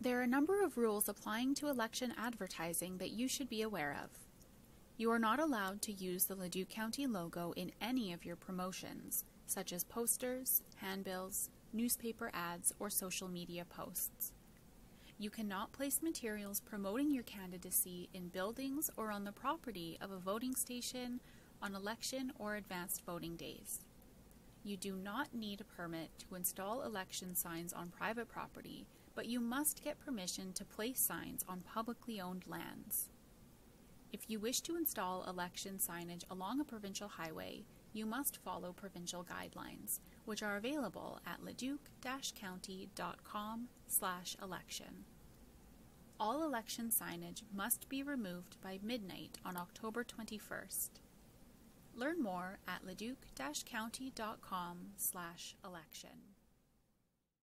There are a number of rules applying to election advertising that you should be aware of. You are not allowed to use the Leduc County logo in any of your promotions, such as posters, handbills, newspaper ads, or social media posts. You cannot place materials promoting your candidacy in buildings or on the property of a voting station on election or advanced voting days. You do not need a permit to install election signs on private property, but you must get permission to place signs on publicly owned lands. If you wish to install election signage along a provincial highway, you must follow provincial guidelines, which are available at leduc-county.com election. All election signage must be removed by midnight on October 21st. Learn more at leduc-county.com slash election.